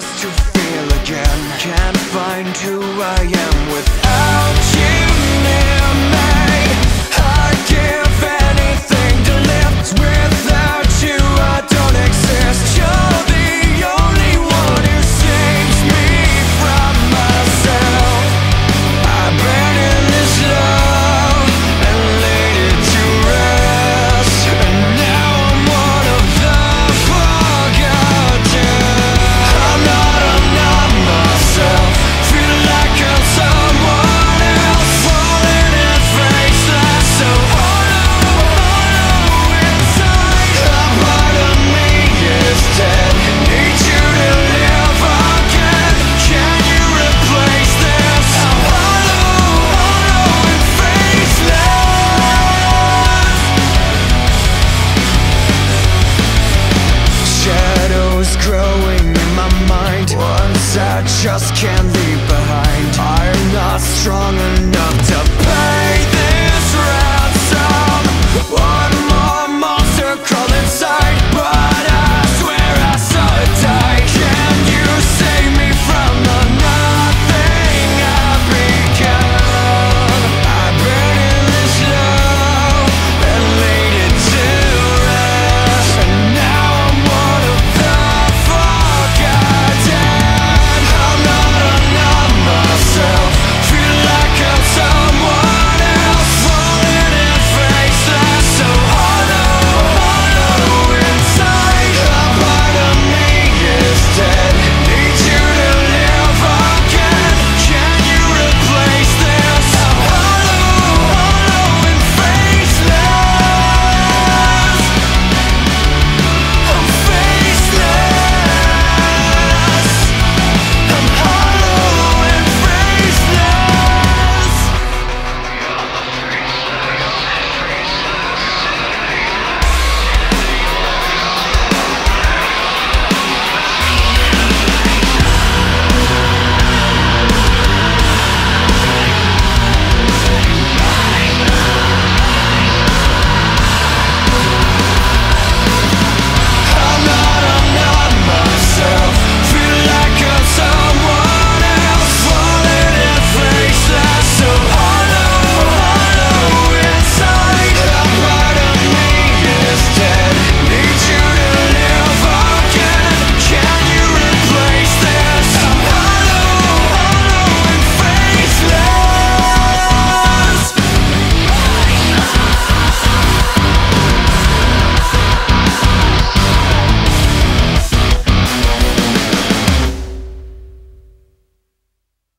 just to feel again. Can't find who I am without just can't leave behind. I'm not strong enough